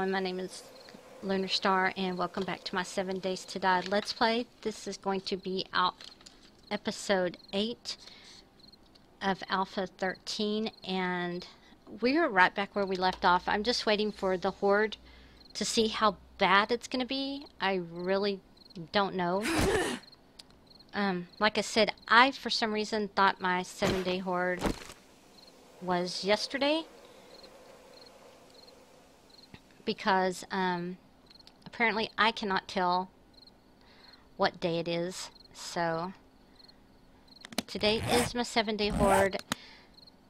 My name is Lunar Star and welcome back to my 7 Days to Die Let's Play. This is going to be out episode 8 of Alpha 13 and we're right back where we left off. I'm just waiting for the Horde to see how bad it's going to be. I really don't know. Um, like I said, I for some reason thought my 7 day Horde was yesterday because um, apparently I cannot tell what day it is. So today is my seven day horde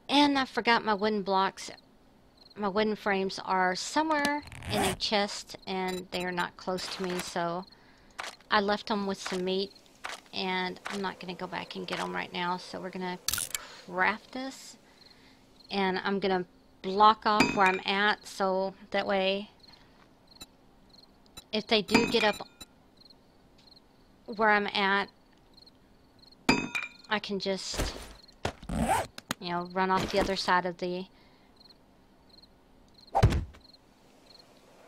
and I forgot my wooden blocks. My wooden frames are somewhere in a chest and they are not close to me so I left them with some meat and I'm not going to go back and get them right now so we're going to craft this and I'm going to block off where I'm at so that way if they do get up where I'm at I can just you know run off the other side of the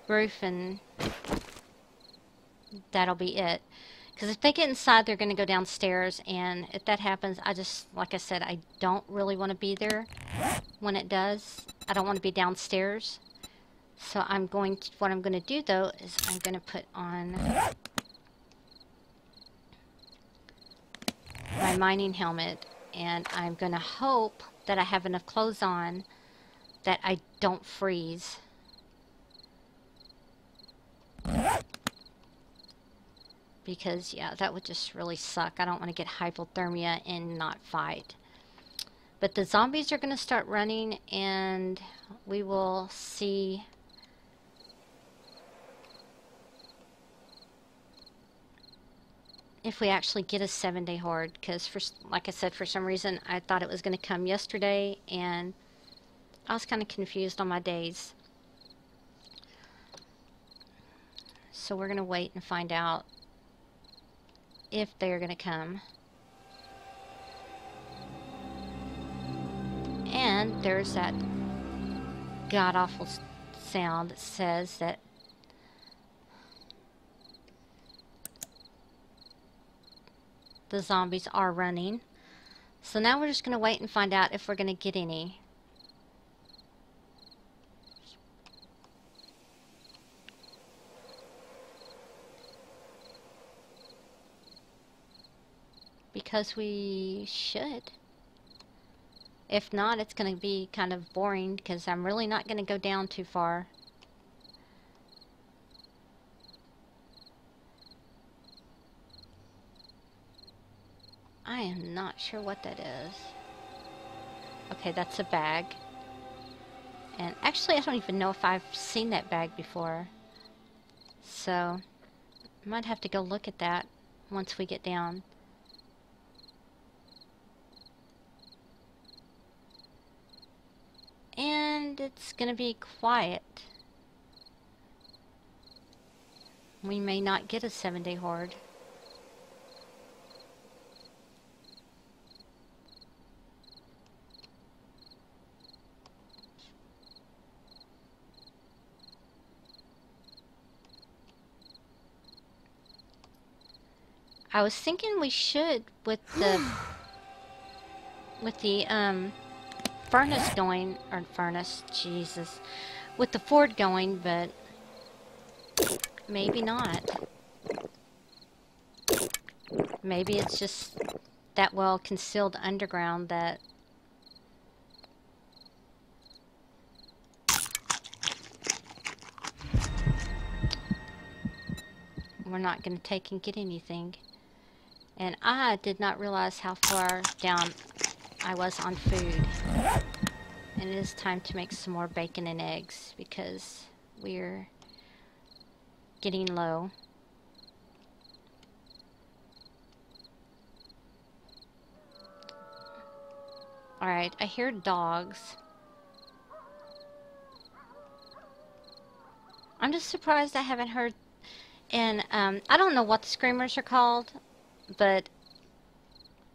roof and that'll be it. Because if they get inside they're going to go downstairs and if that happens I just like I said I don't really want to be there when it does I don't want to be downstairs. So I'm going to, what I'm going to do though is I'm going to put on my mining helmet and I'm going to hope that I have enough clothes on that I don't freeze. Because, yeah, that would just really suck. I don't want to get hypothermia and not fight. But the zombies are going to start running and we will see. If we actually get a seven day horde because for like I said for some reason I thought it was going to come yesterday and I was kind of confused on my days. So we're going to wait and find out if they're going to come There's that god-awful sound that says that the zombies are running. So now we're just going to wait and find out if we're going to get any. Because we should. If not, it's going to be kind of boring because I'm really not going to go down too far. I am not sure what that is. Okay, that's a bag. And actually, I don't even know if I've seen that bag before. So, might have to go look at that once we get down. And it's gonna be quiet. We may not get a seven day horde. I was thinking we should with the with the um furnace going, or furnace, Jesus, with the forge going, but maybe not. Maybe it's just that well concealed underground that we're not going to take and get anything. And I did not realize how far down I was on food. And it is time to make some more bacon and eggs because we're getting low. Alright, I hear dogs. I'm just surprised I haven't heard... And, um, I don't know what the screamers are called, but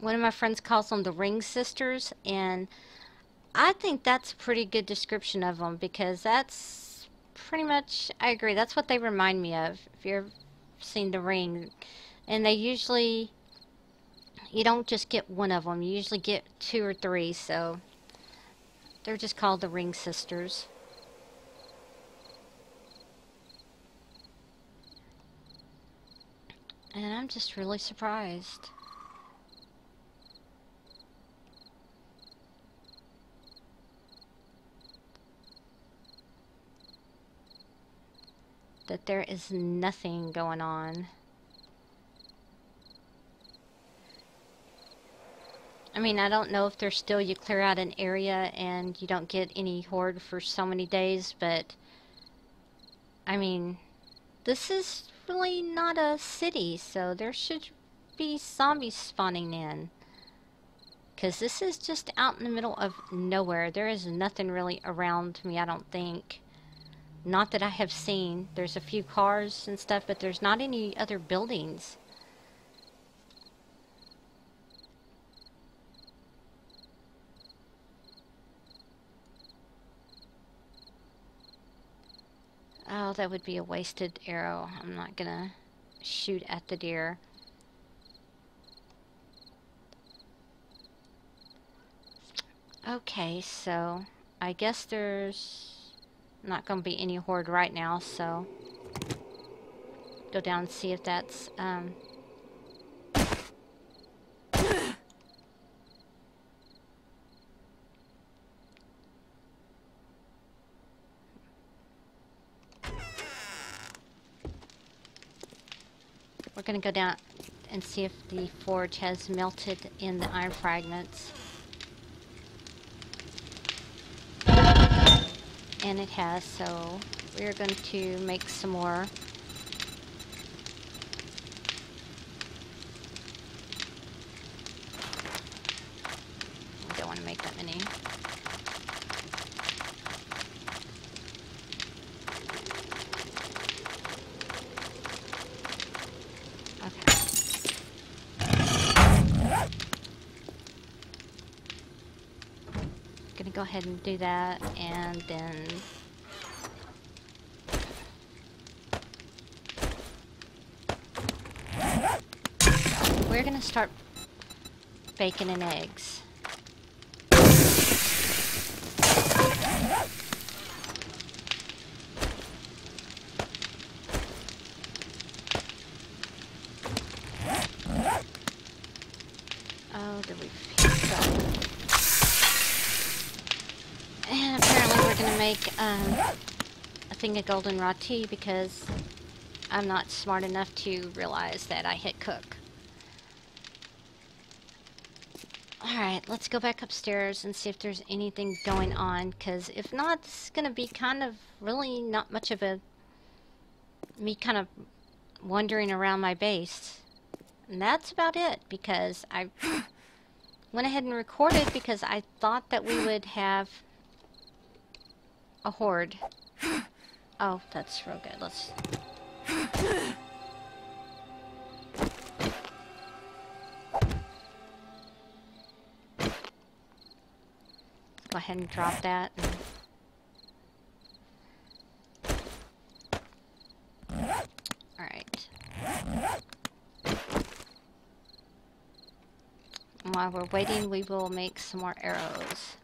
one of my friends calls them the Ring Sisters, and I think that's a pretty good description of them because that's pretty much, I agree. That's what they remind me of. If you've seen The Ring. And they usually, you don't just get one of them. You usually get two or three, so they're just called the Ring Sisters. And I'm just really surprised. That there is nothing going on. I mean, I don't know if there's still you clear out an area and you don't get any horde for so many days, but I mean, this is really not a city, so there should be zombies spawning in. Because this is just out in the middle of nowhere. There is nothing really around me, I don't think. Not that I have seen. There's a few cars and stuff, but there's not any other buildings. Oh, that would be a wasted arrow. I'm not gonna shoot at the deer. Okay, so I guess there's not gonna be any horde right now, so go down and see if that's um, We're going to go down and see if the forge has melted in the iron fragments. And it has, so we're going to make some more. I don't want to make that many. go ahead and do that, and then... We're gonna start bacon and eggs. Oh, did we and apparently we're going to make um, a thing of goldenrod tea because I'm not smart enough to realize that I hit cook. Alright, let's go back upstairs and see if there's anything going on, because if not, this is going to be kind of really not much of a... me kind of wandering around my base. And that's about it, because I went ahead and recorded because I thought that we would have a horde. Oh, that's real good. Let's... Go ahead and drop that. Alright. While we're waiting, we will make some more arrows.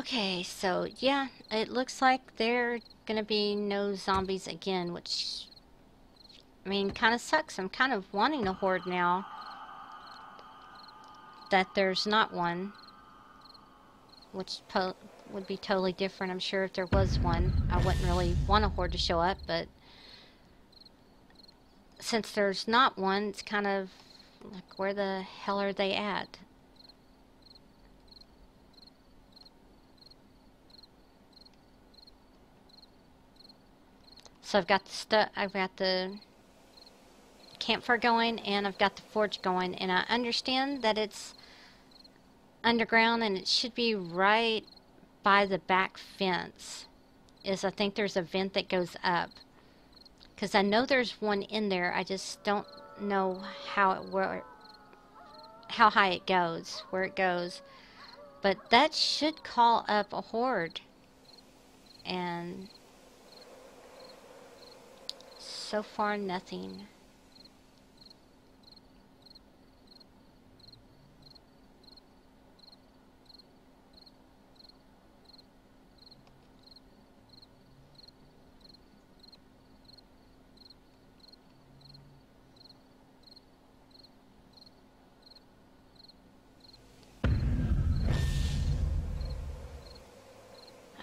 Okay, so yeah, it looks like there are gonna be no zombies again, which, I mean, kind of sucks. I'm kind of wanting a horde now that there's not one, which would be totally different. I'm sure if there was one, I wouldn't really want a horde to show up, but since there's not one, it's kind of like, where the hell are they at? So I've got the stu I've got the campfire going and I've got the forge going and I understand that it's underground and it should be right by the back fence is I think there's a vent that goes up because I know there's one in there I just don't know how it where how high it goes, where it goes. But that should call up a horde. And so far nothing.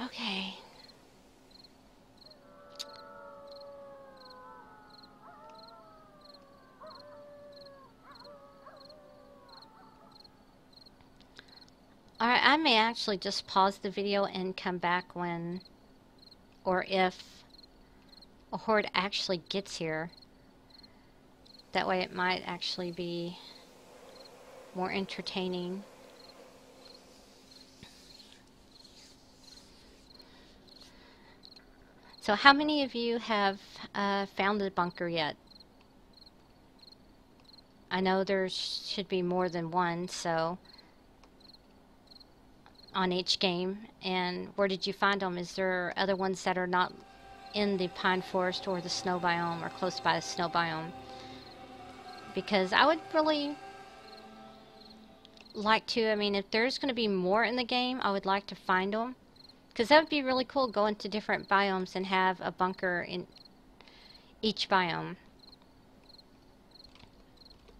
Okay. Alright, I may actually just pause the video and come back when or if a horde actually gets here. That way it might actually be more entertaining. So how many of you have uh, found the bunker yet? I know there should be more than one, so on each game. And where did you find them? Is there other ones that are not in the pine forest or the snow biome or close by the snow biome? Because I would really like to, I mean, if there's going to be more in the game, I would like to find them. Because that would be really cool, go into different biomes and have a bunker in each biome.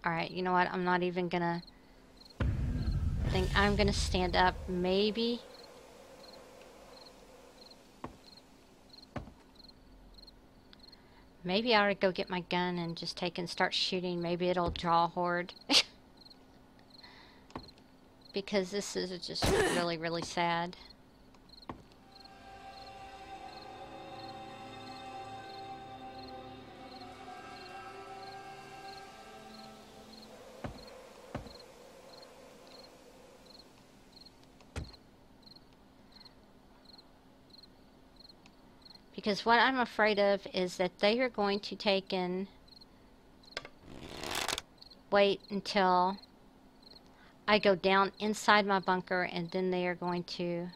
Alright, you know what? I'm not even gonna think I'm gonna stand up, maybe. Maybe I ought to go get my gun and just take and start shooting. Maybe it'll draw a horde. because this is just really, really sad. Because what I'm afraid of is that they are going to take and wait until I go down inside my bunker and then they are going to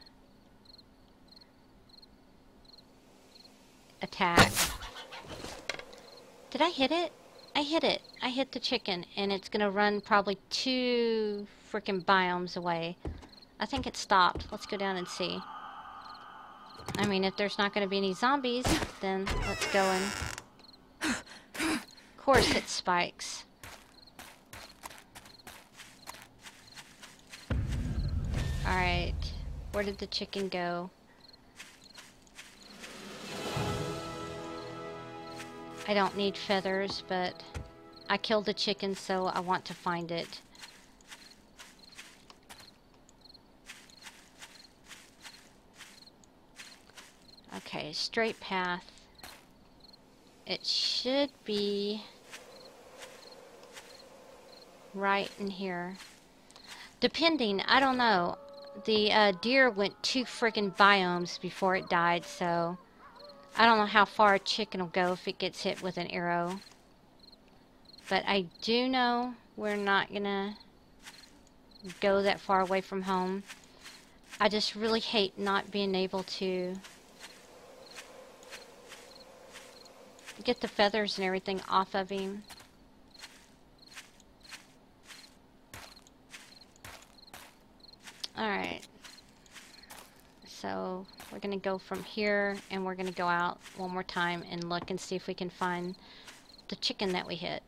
attack. Did I hit it? I hit it. I hit the chicken and it's going to run probably two freaking biomes away. I think it stopped. Let's go down and see. I mean, if there's not going to be any zombies, then let's go and... Of course it spikes. Alright. Where did the chicken go? I don't need feathers, but I killed the chicken, so I want to find it. Okay, straight path. It should be right in here. Depending, I don't know. The uh, deer went two freaking biomes before it died, so I don't know how far a chicken will go if it gets hit with an arrow. But I do know we're not gonna go that far away from home. I just really hate not being able to get the feathers and everything off of him. Alright. So we're going to go from here and we're going to go out one more time and look and see if we can find the chicken that we hit.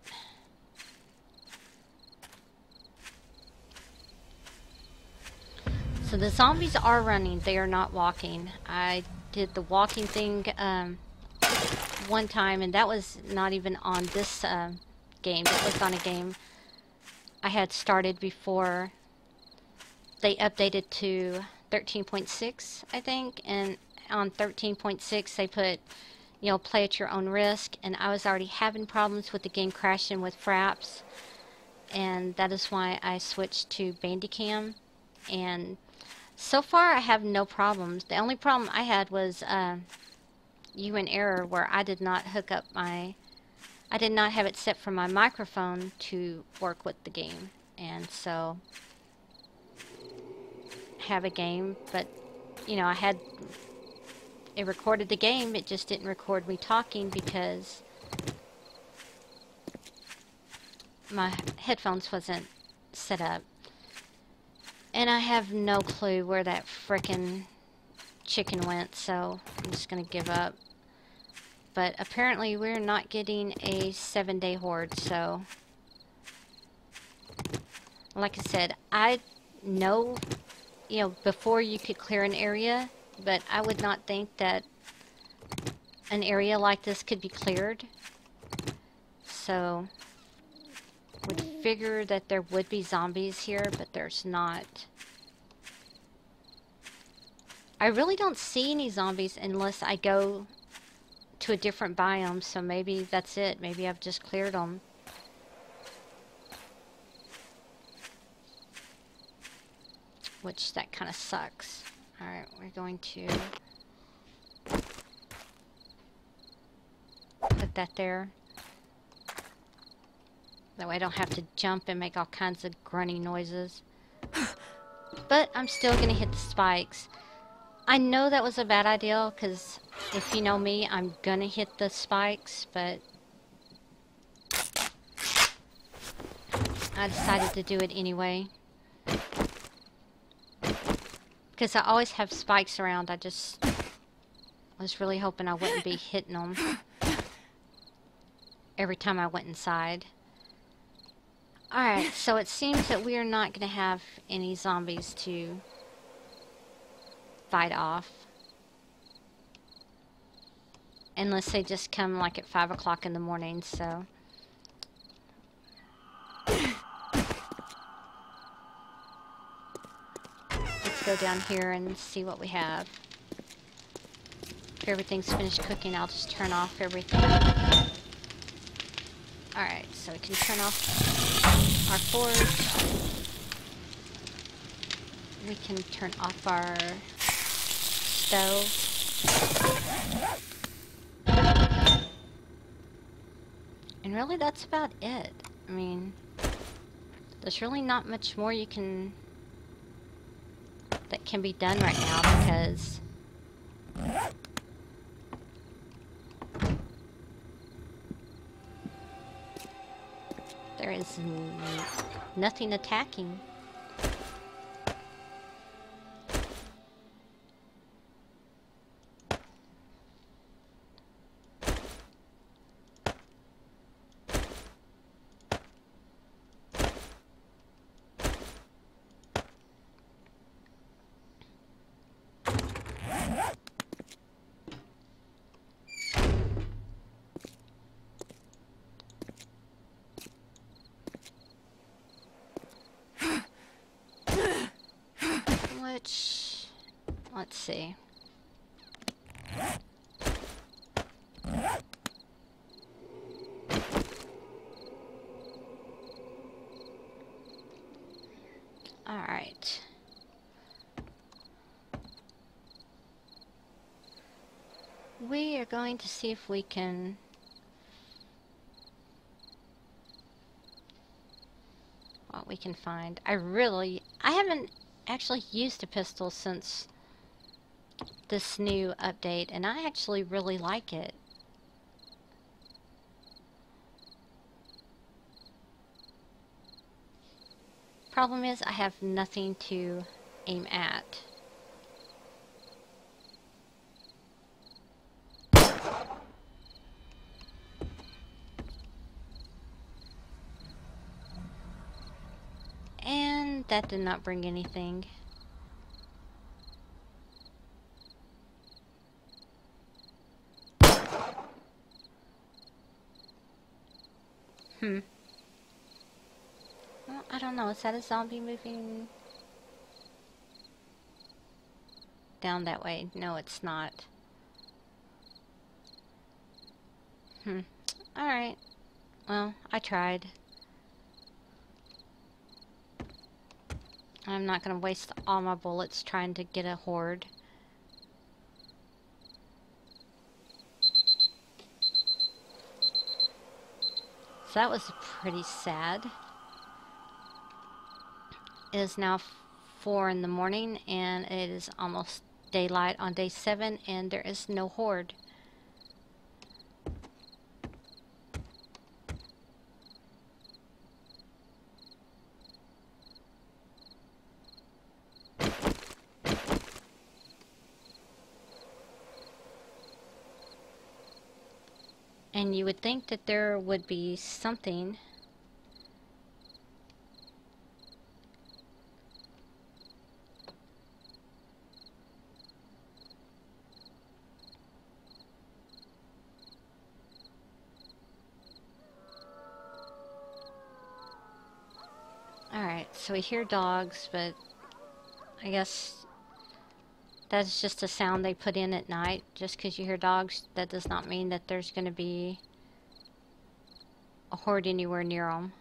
So the zombies are running. They are not walking. I did the walking thing um, one time, and that was not even on this uh, game. It was on a game I had started before they updated to 13.6, I think, and on 13.6 they put, you know, play at your own risk, and I was already having problems with the game crashing with fraps, and that is why I switched to Bandicam, and so far I have no problems. The only problem I had was uh, you in error where I did not hook up my... I did not have it set for my microphone to work with the game. And so, have a game, but, you know, I had, it recorded the game, it just didn't record me talking because my headphones wasn't set up. And I have no clue where that frickin' chicken went, so I'm just gonna give up. But apparently we're not getting a seven day horde, so... Like I said, I know, you know, before you could clear an area, but I would not think that an area like this could be cleared. So, would figure that there would be zombies here, but there's not. I really don't see any zombies unless I go to a different biome, so maybe that's it. Maybe I've just cleared them. Which, that kind of sucks. Alright, we're going to put that there. That way I don't have to jump and make all kinds of grunting noises. But I'm still going to hit the spikes. I know that was a bad idea, because if you know me, I'm to hit the spikes, but... I decided to do it anyway. Because I always have spikes around, I just was really hoping I wouldn't be hitting them every time I went inside. Alright, so it seems that we are not going to have any zombies to fight off. Unless they just come like at 5 o'clock in the morning, so... Let's go down here and see what we have. If everything's finished cooking, I'll just turn off everything. Alright, so we can turn off our forge. We can turn off our stove. And really that's about it. I mean, there's really not much more you can that can be done right now because There is nothing attacking. Alright. We are going to see if we can what we can find. I really I haven't actually used a pistol since this new update, and I actually really like it. Problem is, I have nothing to aim at. And that did not bring anything. Hmm. Well, I don't know. Is that a zombie moving down that way? No, it's not. Hmm. Alright. Well, I tried. I'm not going to waste all my bullets trying to get a horde. So that was pretty sad. It is now 4 in the morning and it is almost daylight on day 7 and there is no horde. And you would think that there would be something Alright, so we hear dogs, but I guess that's just a sound they put in at night. Just because you hear dogs, that does not mean that there's going to be a horde anywhere near them.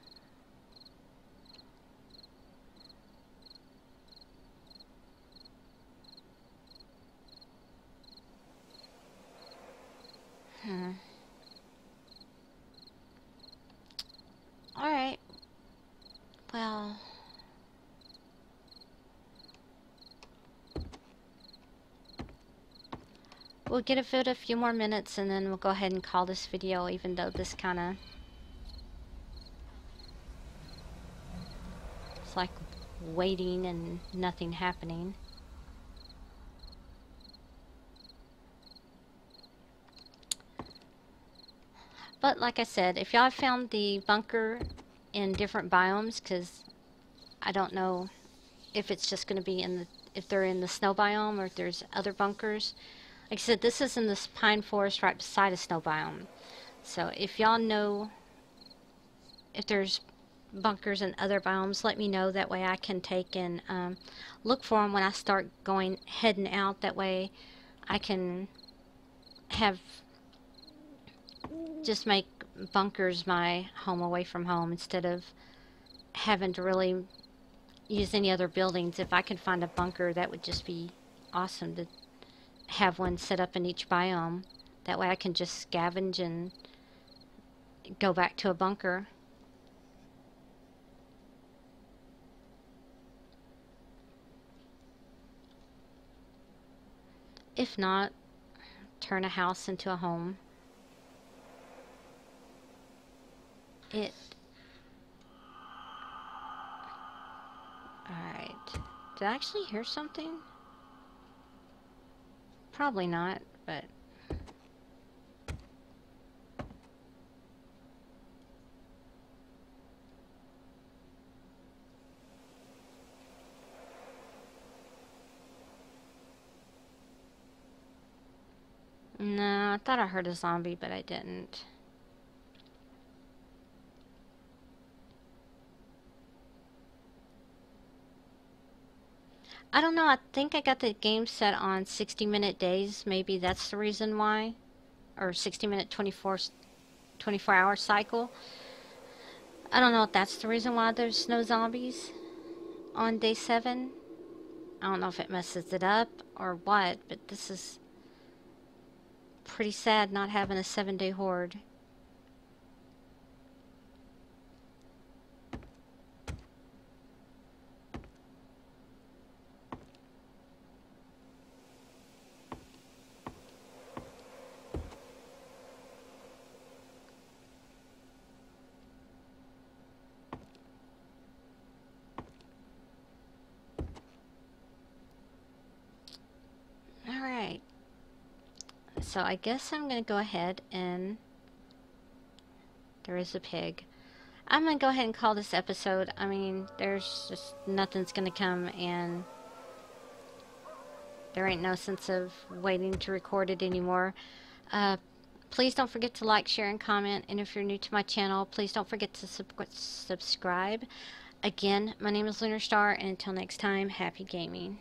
Hmm. Alright. Well... We'll get a few more minutes and then we'll go ahead and call this video even though this kind of... Like waiting and nothing happening. But like I said, if y'all found the bunker in different biomes, because I don't know if it's just going to be in the, if they're in the snow biome or if there's other bunkers, like I said, this is in this pine forest right beside a snow biome. So if y'all know if there's bunkers and other biomes, let me know. That way I can take and um, look for them when I start going, heading out. That way I can have, just make bunkers my home away from home instead of having to really use any other buildings. If I could find a bunker, that would just be awesome to have one set up in each biome. That way I can just scavenge and go back to a bunker. If not, turn a house into a home. It... Alright. Did I actually hear something? Probably not, but... No, I thought I heard a zombie, but I didn't. I don't know. I think I got the game set on 60 minute days. Maybe that's the reason why. Or 60 minute 24, 24 hour cycle. I don't know if that's the reason why there's no zombies on day 7. I don't know if it messes it up or what, but this is pretty sad not having a 7 day horde. So I guess I'm going to go ahead and... There is a pig. I'm going to go ahead and call this episode. I mean, there's just nothing's going to come and... There ain't no sense of waiting to record it anymore. Uh, please don't forget to like, share, and comment. And if you're new to my channel, please don't forget to sub subscribe. Again, my name is Lunar Star, and until next time, happy gaming.